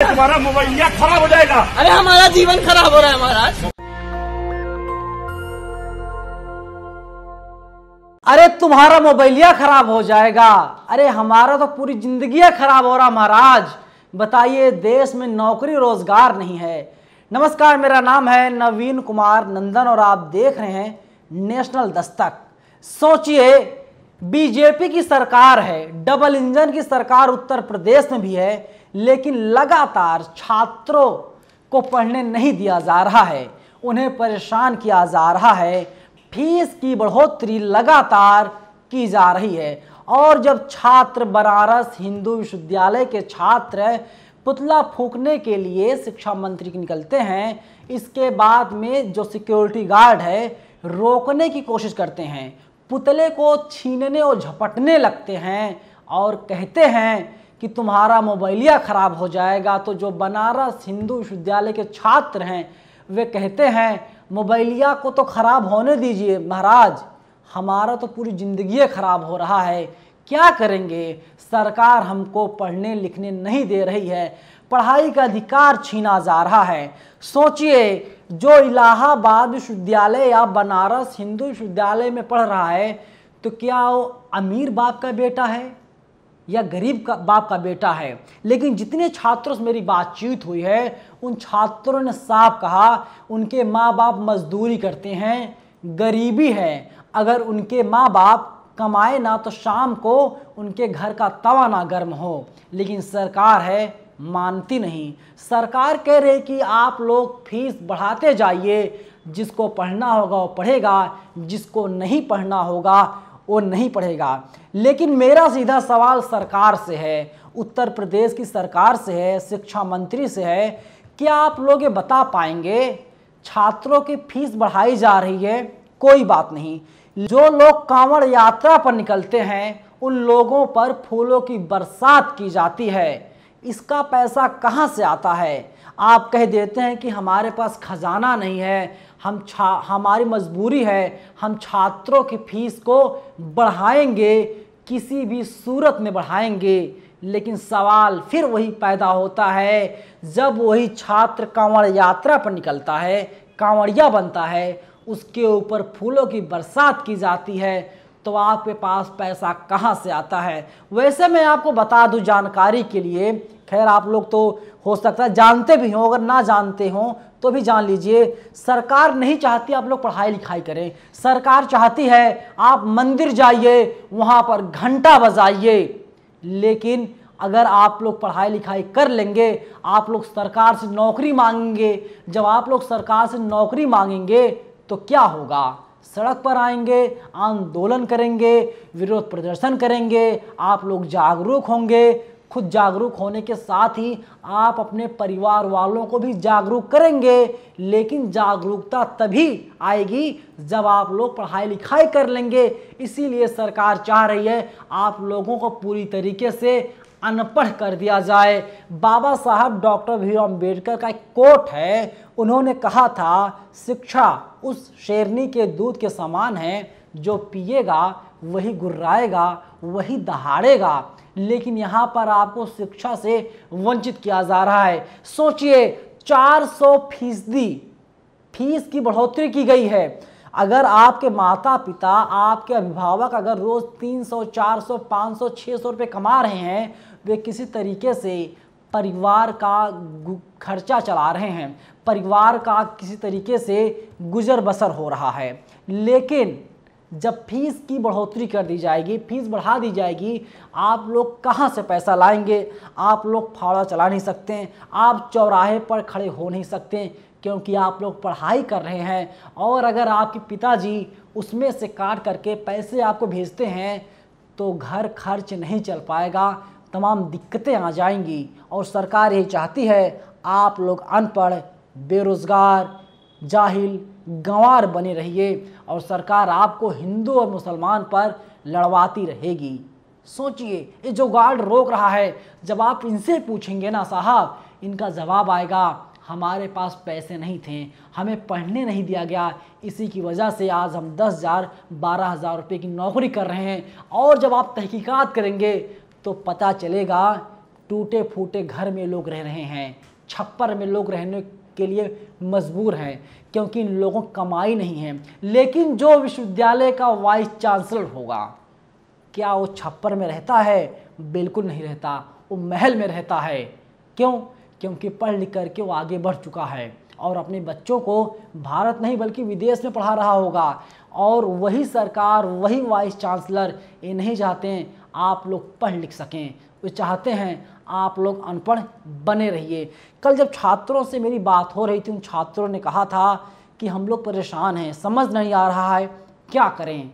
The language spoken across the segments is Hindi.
तुम्हारा मोबाइल खराब हो जाएगा। अरे हमारा जीवन खराब हो रहा है महाराज। अरे तुम्हारा मोबाइलिया खराब हो जाएगा। अरे हमारा तो पूरी ज़िंदगी खराब हो रहा महाराज। बताइए देश में नौकरी रोज़गार नहीं है। नमस्कार मेरा नाम है नवीन कुमार नंदन और आप देख रहे हैं नेशनल दस्तक। सोचिए बीजेपी की सरकार है डबल इंजन की सरकार उत्तर प्रदेश में भी है। लेकिन लगातार छात्रों को पढ़ने नहीं दिया जा रहा है, उन्हें परेशान किया जा रहा है। फ़ीस की बढ़ोतरी लगातार की जा रही है। और जब छात्र बनारस हिंदू विश्वविद्यालय के छात्र पुतला फूकने के लिए शिक्षा मंत्री निकलते हैं, इसके बाद में जो सिक्योरिटी गार्ड है, रोकने की कोशिश करते हैं। पुतले को छीनने और झपटने लगते हैं और कहते हैं कि तुम्हारा मोबाइलिया ख़राब हो जाएगा। तो जो बनारस हिंदू विश्वविद्यालय के छात्र हैं, वे कहते हैं, मोबाइलिया को तो ख़राब होने दीजिए, महाराज। हमारा तो पूरी ज़िंदगी ख़राब हो रहा है। क्या करेंगे? सरकार हमको पढ़ने लिखने नहीं दे रही है। पढ़ाई का अधिकार छीना जा रहा है। सोचिए, जो इलाहाबाद विश्वविद्यालय या बनारस हिंदू विश्वविद्यालय में पढ़ रहा है तो क्या वो अमीर बाप का बेटा है? या गरीब का, बाप का बेटा है। लेकिन जितने छात्रों से मेरी बातचीत हुई है, उन छात्रों ने साफ़ कहा, उनके माँ बाप मजदूरी करते हैं, गरीबी है। अगर उनके माँ बाप कमाए ना तो शाम को उनके घर का तवा ना गर्म हो। लेकिन सरकार है, मानती नहीं। सरकार कह रही कि आप लोग फ़ीस बढ़ाते जाइए। जिसको पढ़ना होगा, वो पढ़ेगा। जिसको नहीं पढ़ना होगा वो नहीं पढ़ेगा। लेकिन मेरा सीधा सवाल सरकार से है, उत्तर प्रदेश की सरकार से है, शिक्षा मंत्री से है, क्या आप लोग ये बता पाएँगे? छात्रों की फ़ीस बढ़ाई जा रही है, कोई बात नहीं। जो लोग कांवड़ यात्रा पर निकलते हैं, उन लोगों पर फूलों की बरसात की जाती है। इसका पैसा कहाँ से आता है? आप कह देते हैं कि हमारे पास खजाना नहीं है, हम छा, हमारी मजबूरी है, हम छात्रों की फ़ीस को बढ़ाएँगे, किसी भी सूरत में बढ़ाएँगे, लेकिन सवाल फिर वही पैदा होता है जब वही छात्र कांवड़ यात्रा पर निकलता है, कांवड़िया बनता है, उसके ऊपर फूलों की बरसात की जाती है तो आपके पास पैसा कहाँ से आता है? वैसे मैं आपको बता दूँ जानकारी के लिए। खैर, आप लोग तो हो सकता है जानते भी हों, अगर ना जानते हों तो भी जान लीजिए। सरकार नहीं चाहती आप लोग पढ़ाई लिखाई करें। सरकार चाहती है आप मंदिर जाइए, वहाँ पर घंटा बजाइए। लेकिन अगर आप लोग पढ़ाई लिखाई कर लेंगे, आप लोग सरकार से नौकरी मांगेंगे, जब आप लोग सरकार से नौकरी मांगेंगे तो क्या होगा? सड़क पर आएँगे, आंदोलन करेंगे, विरोध प्रदर्शन करेंगे, आप लोग जागरूक होंगे। खुद जागरूक होने के साथ ही आप अपने परिवार वालों को भी जागरूक करेंगे, लेकिन जागरूकता तभी आएगी जब आप लोग पढ़ाई लिखाई कर लेंगे। इसीलिए सरकार चाह रही है आप लोगों को पूरी तरीके से अनपढ़ कर दिया जाए। बाबा साहब डॉक्टर भीम अंबेडकर का एक कोट है। उन्होंने कहा था शिक्षा उस शेरनी के दूध के समान है जो पिएगा वही गुर्राएगा वही दहाड़ेगा। लेकिन यहाँ पर आपको शिक्षा से वंचित किया जा रहा है। सोचिए 400 फ़ीसदी फ़ीस की बढ़ोतरी की गई है। अगर आपके माता पिता आपके अभिभावक अगर रोज़ 300, 400, 500, 600 रुपये कमा रहे हैं वे किसी तरीके से परिवार का खर्चा चला रहे हैं। परिवार का किसी तरीके से गुजर बसर हो रहा है। लेकिन जब फ़ीस की बढ़ोतरी कर दी जाएगी, फ़ीस बढ़ा दी जाएगी, आप लोग कहाँ से पैसा लाएँगे? आप लोग फावड़ा चला नहीं सकते, आप चौराहे पर खड़े हो नहीं सकते, क्योंकि आप लोग पढ़ाई कर रहे हैं। और अगर आपके पिताजी उसमें से काट करके पैसे आपको भेजते हैं तो घर खर्च नहीं चल पाएगा। तमाम दिक्कतें आ जाएँगी और सरकार ये चाहती है, आप लोग अनपढ़, बेरोज़गार, जाहिल, गंवार बने रहिए और सरकार आपको हिंदू और मुसलमान पर लड़वाती रहेगी। सोचिए, ये जो गार्ड रोक रहा है, जब आप इनसे पूछेंगे ना साहब, इनका जवाब आएगा, हमारे पास पैसे नहीं थे, हमें पढ़ने नहीं दिया गया, इसी की वजह से आज हम दस हज़ार, बारह हज़ार रुपये की नौकरी कर रहे हैं और जब आप तहकीकात करेंगे तो पता चलेगा टूटे फूटे घर में लोग रह रहे हैं, छप्पर में लोग रहने के लिए मजबूर हैं, क्योंकि इन लोगों कमाई नहीं है। लेकिन जो विश्वविद्यालय का वाइस चांसलर होगा, क्या वो छप्पर में रहता है? बिल्कुल नहीं रहता। वो महल में रहता है। क्यों? क्योंकि पढ़ लिख करके वो आगे बढ़ चुका है और अपने बच्चों को भारत नहीं, बल्कि विदेश में पढ़ा रहा होगा। और वही सरकार, वही वाइस चांसलर ये नहीं चाहते आप लोग पढ़ लिख सकें। वे चाहते हैं आप लोग अनपढ़ बने रहिए। कल जब छात्रों से मेरी बात हो रही थी, उन छात्रों ने कहा था कि हम लोग परेशान हैं, समझ नहीं आ रहा है, क्या करें?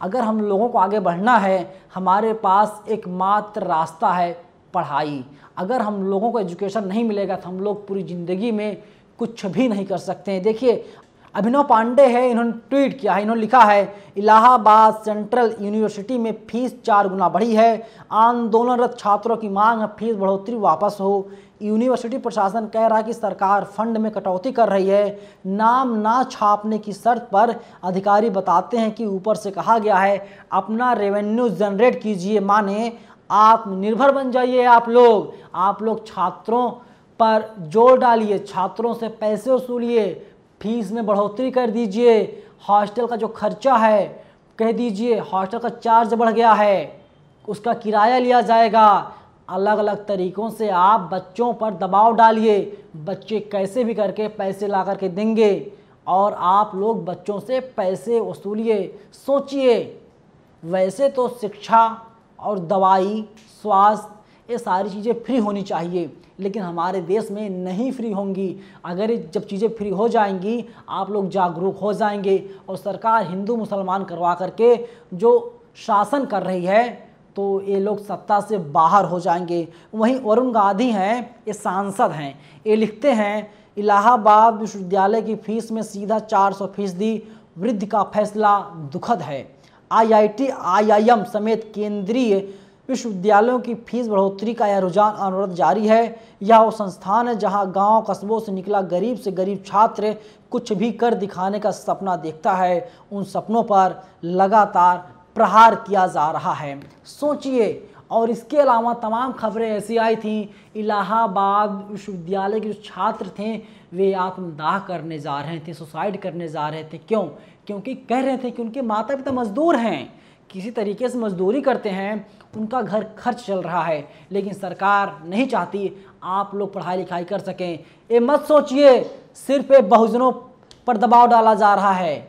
अगर हम लोगों को आगे बढ़ना है, हमारे पास एकमात्र रास्ता है पढ़ाई। अगर हम लोगों को एजुकेशन नहीं मिलेगा तो हम लोग पूरी ज़िंदगी में कुछ भी नहीं कर सकते हैं। देखिए अभिनव पांडे है, इन्होंने ट्वीट किया है, इन्होंने लिखा है, इलाहाबाद सेंट्रल यूनिवर्सिटी में फ़ीस चार गुना बढ़ी है, आंदोलनरत छात्रों की मांग है फ़ीस बढ़ोतरी वापस हो। यूनिवर्सिटी प्रशासन कह रहा है कि सरकार फंड में कटौती कर रही है। नाम ना छापने की शर्त पर अधिकारी बताते हैं कि ऊपर से कहा गया है, अपना रेवेन्यू जनरेट कीजिए, माने आत्मनिर्भर बन जाइए आप लोग। आप लोग छात्रों पर ज़ोर डालिए, छात्रों से पैसे वसूलिए फ़ीस में बढ़ोतरी कर दीजिए। हॉस्टल का जो खर्चा है, कह दीजिए, हॉस्टल का चार्ज बढ़ गया है, उसका किराया लिया जाएगा। अलग अलग तरीक़ों से आप बच्चों पर दबाव डालिए। बच्चे कैसे भी करके पैसे ला करके देंगे और आप लोग बच्चों से पैसे वसूलिए, सोचिए। वैसे तो शिक्षा और दवाई, स्वास्थ्य ये सारी चीज़ें फ्री होनी चाहिए, लेकिन हमारे देश में नहीं फ्री होंगी। अगर जब चीज़ें फ्री हो जाएँगी, आप लोग जागरूक हो जाएँगे और सरकार हिंदू मुसलमान करवा करके जो शासन कर रही है तो ये लोग सत्ता से बाहर हो जाएँगे। वहीं वरुण गांधी हैं, ये सांसद हैं। ये लिखते हैं, इलाहाबाद विश्वविद्यालय की फ़ीस में सीधा 400 फ़ीसदी वृद्धि का फैसला दुखद है। आईआईटी आईआईएम समेत केंद्रीय विश्वविद्यालयों की फ़ीस बढ़ोतरी का यह रुझान अनुरोध जारी है। यह वो संस्थान है जहाँ गाँव कस्बों से निकला गरीब से गरीब छात्र कुछ भी कर दिखाने का सपना देखता है। उन सपनों पर लगातार प्रहार किया जा रहा है। सोचिए, और इसके अलावा तमाम खबरें ऐसी आई थी। इलाहाबाद विश्वविद्यालय के जो छात्र थे, वे आत्मदाह करने जा रहे थे, सुसाइड करने जा रहे थे। क्यों? क्योंकि कह रहे थे कि उनके माता पिता मजदूर हैं। किसी तरीके से मजदूरी करते हैं। उनका घर खर्च चल रहा है, लेकिन सरकार नहीं चाहती आप लोग पढ़ाई लिखाई कर सकें। ये मत सोचिए, सिर्फ़ एक बहुजनों पर दबाव डाला जा रहा है।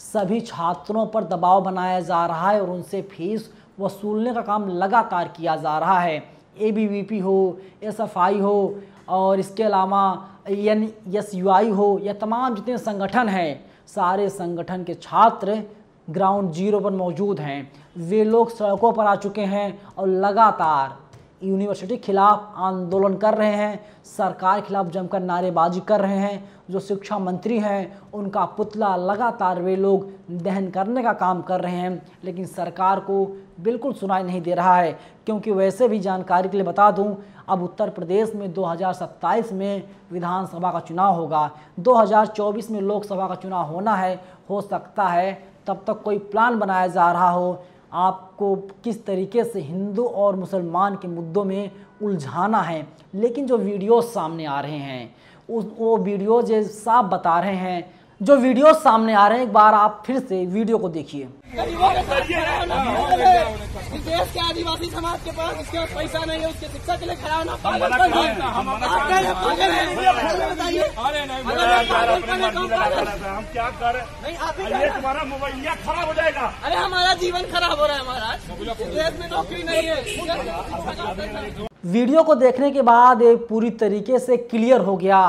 सभी छात्रों पर दबाव बनाया जा रहा है और उनसे फ़ीस वसूलने का काम लगातार किया जा रहा है। ए बी वी पी हो एस एफ़ आई हो, और इसके अलावा एन एस यू आई हो, या तमाम जितने संगठन हैं, सारे संगठन के छात्र ग्राउंड ज़ीरो पर मौजूद हैं। वे लोग सड़कों पर आ चुके हैं और लगातार यूनिवर्सिटी खिलाफ आंदोलन कर रहे हैं। सरकार खिलाफ जमकर नारेबाजी कर रहे हैं। जो शिक्षा मंत्री हैं, उनका पुतला लगातार वे लोग दहन करने का काम कर रहे हैं। लेकिन सरकार को बिल्कुल सुनाई नहीं दे रहा है। क्योंकि वैसे भी जानकारी के लिए बता दूँ, अब उत्तर प्रदेश में 2027 में विधानसभा का चुनाव होगा। 2024 में लोकसभा का चुनाव होना है, हो सकता है तब तक कोई प्लान बनाया जा रहा हो? आपको किस तरीके से हिंदू और मुसलमान के मुद्दों में उलझाना है? लेकिन जो वीडियोस सामने आ रहे हैं, उस वो वीडियोज़ साफ़ बता रहे हैं जो वीडियो सामने आ रहे हैं एक बार आप फिर से वीडियो को देखिए। देश के आदिवासी समाज के पास उसके पास पैसा नहीं है उसके शिक्षा के लिए खड़ा होना हम क्या कर ही? तुम्हारा मोबाइल खराब हो जाएगा। अरे हमारा जीवन खराब हो रहा है महाराज। देश में नौकरी नहीं है। वीडियो को देखने के बाद पूरी तरीके से क्लियर हो गया।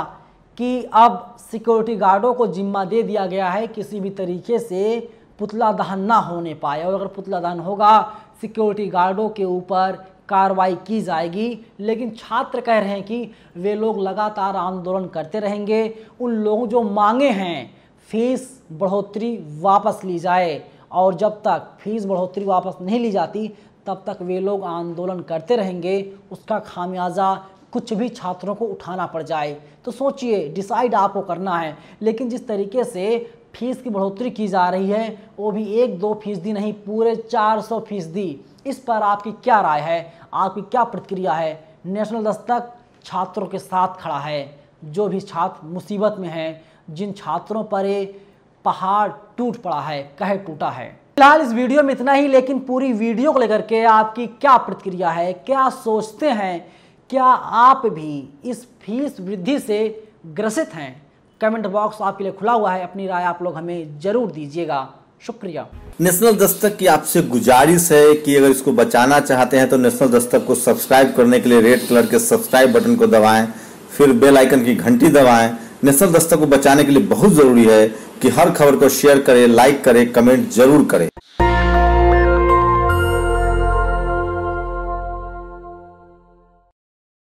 कि अब सिक्योरिटी गार्डों को जिम्मा दे दिया गया है किसी भी तरीके से पुतला दहन ना होने पाए। और अगर पुतला दहन होगा, सिक्योरिटी गार्डों के ऊपर कार्रवाई की जाएगी। लेकिन छात्र कह रहे हैं कि वे लोग लगातार आंदोलन करते रहेंगे। उन लोगों जो मांगे हैं, फ़ीस बढ़ोतरी वापस ली जाए। और जब तक फ़ीस बढ़ोतरी वापस नहीं ली जाती, तब तक वे लोग आंदोलन करते रहेंगे। उसका खामियाजा कुछ भी छात्रों को उठाना पड़ जाए तो सोचिए डिसाइड आपको करना है। लेकिन जिस तरीके से फ़ीस की बढ़ोतरी की जा रही है, वो भी एक दो फ़ीसदी नहीं, पूरे चार सौ फ़ीसदी। इस पर आपकी क्या राय है? आपकी क्या प्रतिक्रिया है? नेशनल दस्तक छात्रों के साथ खड़ा है। जो भी छात्र मुसीबत में हैं, जिन छात्रों पर ये पहाड़ टूट पड़ा है कहे टूटा है। फ़िलहाल इस वीडियो में इतना ही, लेकिन पूरी वीडियो को लेकर के आपकी क्या प्रतिक्रिया है, क्या सोचते हैं क्या आप भी इस फ़ीस वृद्धि से ग्रसित हैं? कमेंट बॉक्स आपके लिए खुला हुआ है। अपनी राय आप लोग हमें ज़रूर दीजिएगा। शुक्रिया। नेशनल दस्तक की आपसे गुजारिश है कि अगर इसको बचाना चाहते हैं तो नेशनल दस्तक को सब्सक्राइब करने के लिए रेड कलर के सब्सक्राइब बटन को दबाएँ, फिर बेल आइकन की घंटी दबाएँ। नेशनल दस्तक को बचाने के लिए बहुत ज़रूरी है कि हर खबर को शेयर करें, लाइक करें, कमेंट ज़रूर करें।